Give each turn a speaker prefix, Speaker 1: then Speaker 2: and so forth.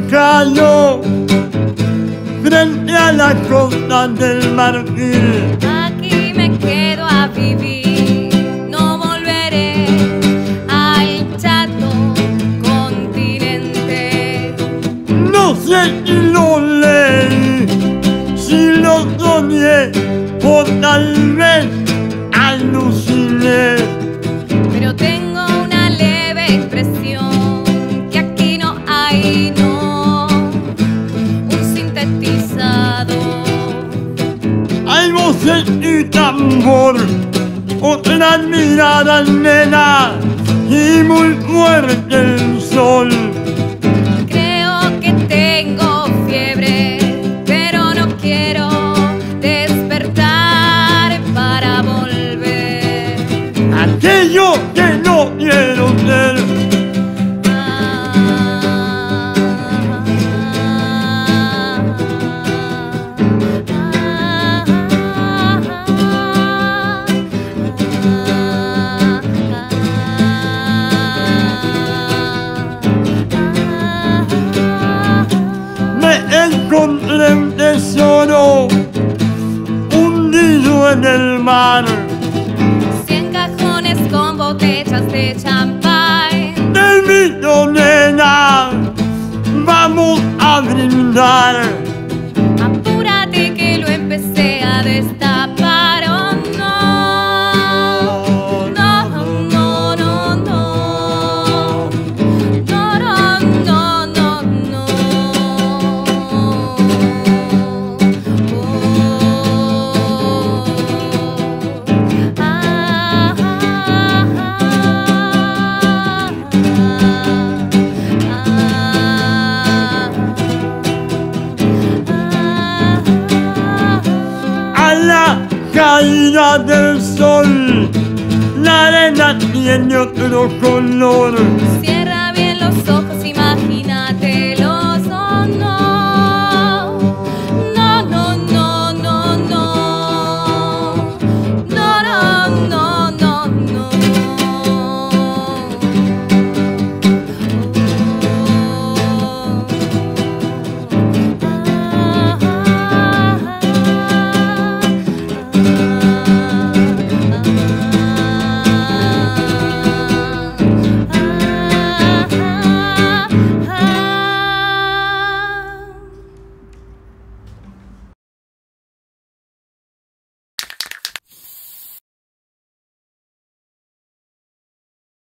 Speaker 1: mexicano frente a la costa del marfil.
Speaker 2: Aquí me quedo a vivir, no volveré al chato continente.
Speaker 1: No sé si lo leí, si lo soñé o tal vez aluciné. Y tambor, otras miradas nenas y muy fuerte el sol. Encontré un tesoro hundido en el mar. Caída del sol, la arena tiene otro color.